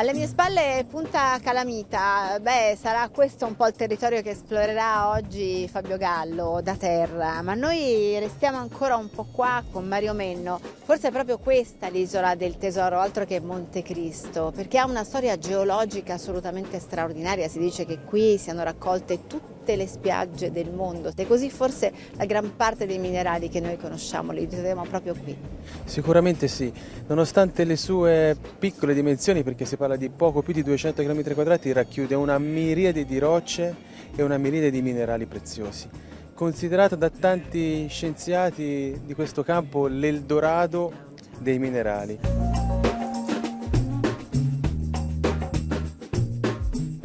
Alle mie spalle Punta Calamita, beh sarà questo un po' il territorio che esplorerà oggi Fabio Gallo da terra, ma noi restiamo ancora un po' qua con Mario Menno, forse è proprio questa l'isola del tesoro, altro che Monte Cristo, perché ha una storia geologica assolutamente straordinaria, si dice che qui siano raccolte tutte tutte le spiagge del mondo e così forse la gran parte dei minerali che noi conosciamo li troviamo proprio qui. Sicuramente sì, nonostante le sue piccole dimensioni, perché si parla di poco più di 200 km quadrati, racchiude una miriade di rocce e una miriade di minerali preziosi. Considerata da tanti scienziati di questo campo l'Eldorado dei minerali.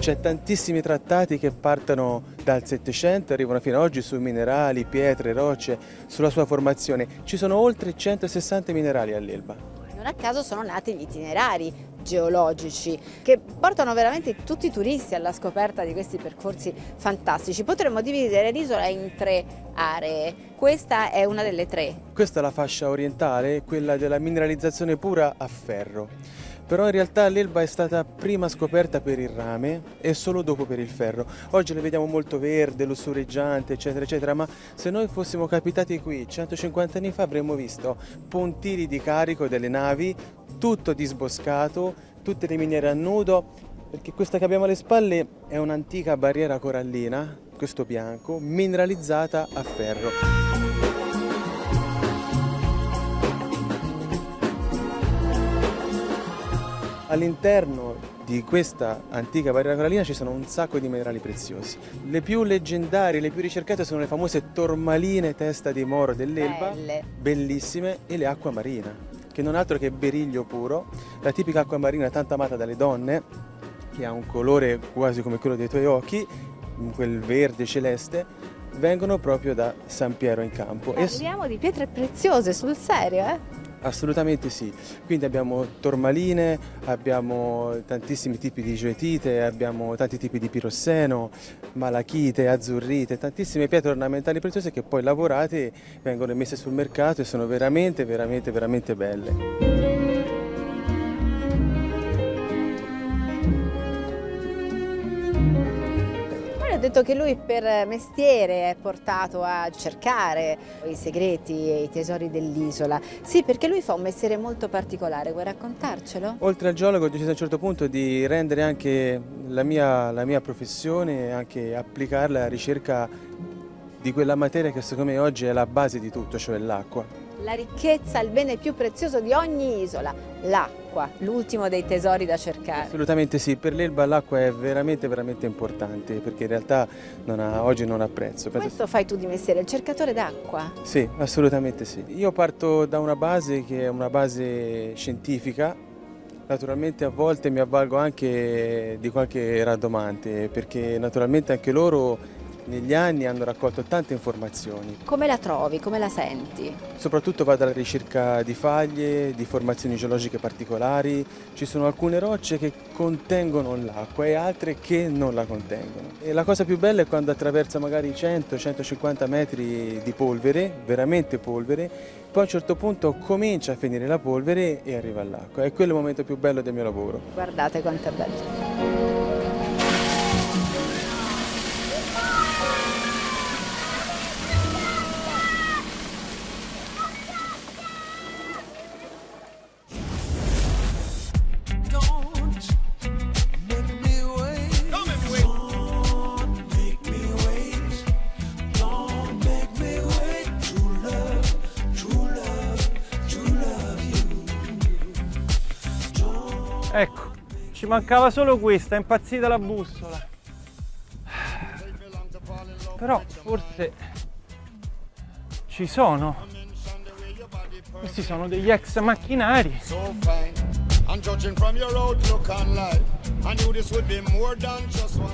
C'è tantissimi trattati che partono dal Settecento arrivano fino ad oggi su minerali, pietre, rocce, sulla sua formazione. Ci sono oltre 160 minerali all'Elba. Non a caso sono nati gli itinerari geologici che portano veramente tutti i turisti alla scoperta di questi percorsi fantastici. Potremmo dividere l'isola in tre aree, questa è una delle tre. Questa è la fascia orientale, quella della mineralizzazione pura a ferro però in realtà l'Elba è stata prima scoperta per il rame e solo dopo per il ferro. Oggi la vediamo molto verde, lussureggiante, eccetera, eccetera, ma se noi fossimo capitati qui 150 anni fa avremmo visto pontili di carico delle navi, tutto disboscato, tutte le miniere a nudo, perché questa che abbiamo alle spalle è un'antica barriera corallina, questo bianco, mineralizzata a ferro. All'interno di questa antica barriera corallina ci sono un sacco di minerali preziosi. Le più leggendarie, le più ricercate sono le famose tormaline testa di moro dell'Elba, Belle. bellissime, e le acqua marina, che non altro che beriglio puro, la tipica acqua marina tanto amata dalle donne, che ha un colore quasi come quello dei tuoi occhi, quel verde celeste, vengono proprio da San Piero in Campo. Parliamo di pietre preziose, sul serio, eh? Assolutamente sì, quindi abbiamo tormaline, abbiamo tantissimi tipi di geotite, abbiamo tanti tipi di pirosseno, malachite, azzurrite, tantissime pietre ornamentali preziose che poi lavorate vengono messe sul mercato e sono veramente, veramente, veramente belle. Detto che lui per mestiere è portato a cercare i segreti e i tesori dell'isola. Sì, perché lui fa un mestiere molto particolare, vuoi raccontarcelo? Oltre al geologo ho deciso a un certo punto di rendere anche la mia, la mia professione, anche applicarla alla ricerca di quella materia che secondo me oggi è la base di tutto, cioè l'acqua. La ricchezza, il bene più prezioso di ogni isola, l'acqua, l'ultimo dei tesori da cercare. Assolutamente sì, per l'Elba l'acqua è veramente veramente importante perché in realtà non ha, oggi non ha prezzo. Questo fai tu di mestiere, il cercatore d'acqua? Sì, assolutamente sì. Io parto da una base che è una base scientifica, Naturalmente a volte mi avvalgo anche di qualche radomante perché naturalmente anche loro negli anni hanno raccolto tante informazioni. Come la trovi? Come la senti? Soprattutto vado alla ricerca di faglie, di formazioni geologiche particolari. Ci sono alcune rocce che contengono l'acqua e altre che non la contengono. E la cosa più bella è quando attraversa magari 100-150 metri di polvere, veramente polvere, poi a un certo punto comincia a finire la polvere e arriva all'acqua. È quello il momento più bello del mio lavoro. Guardate quanto è bello. Ecco, ci mancava solo questa, è impazzita la bussola. Però forse ci sono. Questi sono degli ex macchinari.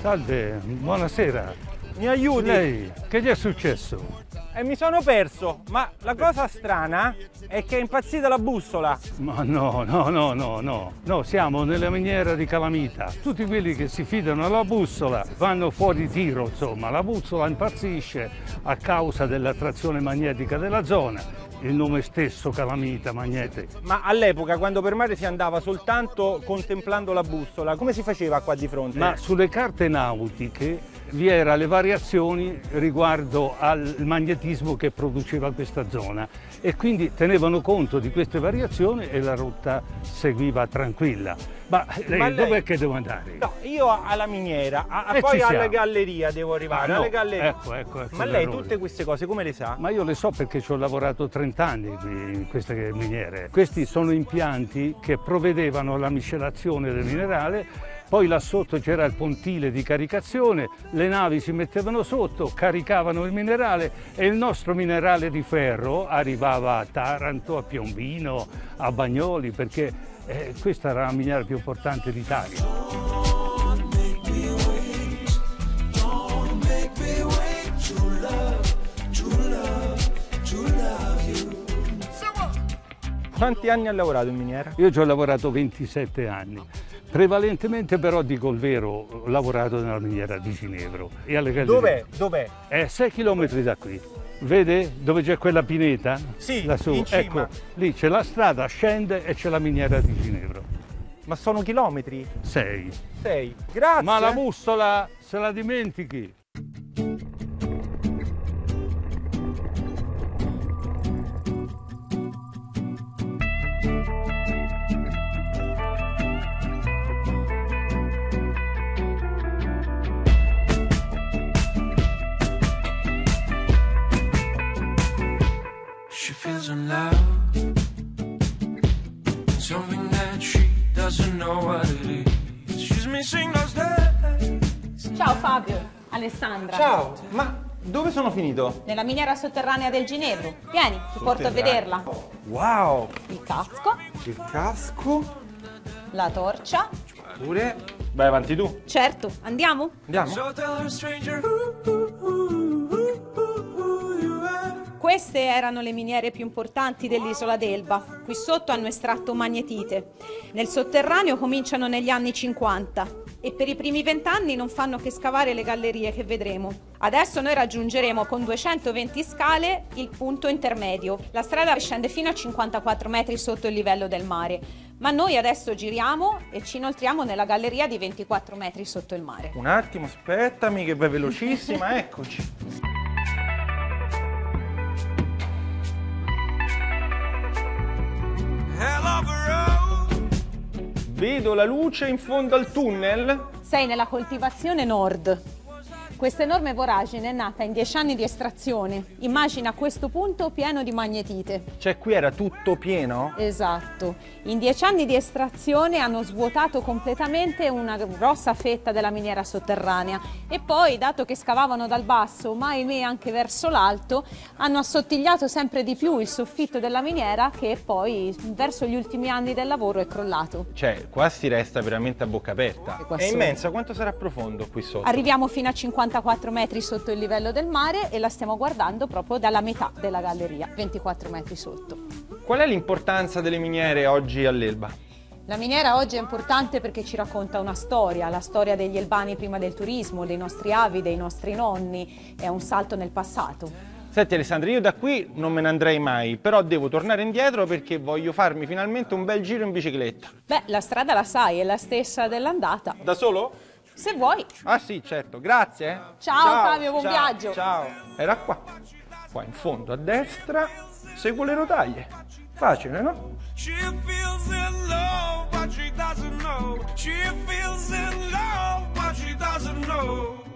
Salve, buonasera. Mi aiuti? Lei, che gli è successo? E mi sono perso, ma la cosa strana è che è impazzita la bussola. Ma no, no, no, no, no. No, siamo nella miniera di Calamita. Tutti quelli che si fidano alla bussola vanno fuori tiro, insomma. La bussola impazzisce a causa dell'attrazione magnetica della zona. Il nome stesso Calamita, Magnete. Ma all'epoca, quando per mare si andava soltanto contemplando la bussola, come si faceva qua di fronte? Ma sulle carte nautiche vi erano le variazioni riguardo al magnetismo che produceva questa zona e quindi tenevano conto di queste variazioni e la rotta seguiva tranquilla. Ma, lei, Ma lei- dov'è che devo andare? No, io alla miniera, a- a- E poi alla galleria devo arrivare. Ah, no. alle gallerie. Ecco, ecco, ecco Ma lei tutte queste cose come le sa? Ma io le so perché ci ho lavorato 30 anni qui in queste miniere. Questi sono impianti che provvedevano alla miscelazione del minerale, poi là sotto c'era il pontile di caricazione, le navi si mettevano sotto, caricavano il minerale e il nostro minerale di ferro arrivava a Taranto, a Piombino, a Bagnoli, perché eh, questa era la miniera più importante d'Italia. Quanti anni ha lavorato in miniera? Io ci ho lavorato 27 anni, prevalentemente però dico il vero, ho lavorato nella miniera di Ginevro. Dov'è? Dov'è? È 6 km da qui. Vede dove c'è quella pineta? Sì, Lassù. in cima. Ecco, lì c'è la strada, scende e c'è la miniera di Ginevro. Ma sono chilometri? 6. Sei. Grazie. Ma la bussola se la dimentichi. Feels unloved. Something that she doesn't know what it is. She's missing those days. Ciao Fabio, Alessandra. Ciao, ma dove sono finito? Nella miniera sotterranea del Ginevro. Vieni, ti porto a vederla. Wow, Il casco, il casco. la torcia. Pure. Vai avanti tu. Certo, andiamo? Andiamo. Queste erano le miniere più importanti dell'isola d'Elba. Qui sotto hanno estratto magnetite. Nel sotterraneo cominciano negli anni 50 e per i primi vent'anni non fanno che scavare le gallerie che vedremo. Adesso noi raggiungeremo con 220 scale il punto intermedio. La strada scende fino a 54 metri sotto il livello del mare, ma noi adesso giriamo e ci inoltriamo nella galleria di 24 metri sotto il mare. Un attimo, aspettami che vai velocissima, eccoci. Vedo la luce in fondo al tunnel. Sei nella coltivazione nord. Questa enorme voragine è nata in dieci anni di estrazione. Immagina questo punto pieno di magnetite. Cioè qui era tutto pieno? Esatto. In dieci anni di estrazione hanno svuotato completamente una grossa fetta della miniera sotterranea e poi, dato che scavavano dal basso, ma ahimè anche verso l'alto, hanno assottigliato sempre di più il soffitto della miniera che poi verso gli ultimi anni del lavoro è crollato. Cioè, qua si resta veramente a bocca aperta. È immensa, quanto sarà profondo qui sotto? Arriviamo fino a 54 metri sotto il livello del mare e la stiamo guardando proprio dalla metà della galleria, 24 metri sotto. Qual è l'importanza delle miniere oggi all'Elba? La miniera oggi è importante perché ci racconta una storia, la storia degli elbani prima del turismo, dei nostri avi, dei nostri nonni, è un salto nel passato. Senti Alessandra, io da qui non me ne andrei mai, però devo tornare indietro perché voglio farmi finalmente un bel giro in bicicletta. Beh, la strada la sai, è la stessa dell'andata. Da solo? Se vuoi. Ah sì, certo, grazie. Eh. Ciao, ciao Fabio, buon ciao, viaggio. Ciao. Era qua, qua in fondo a destra, seguo le rotaie. Facile, no? She feels in love, but she doesn't know. She feels in love, but she doesn't know.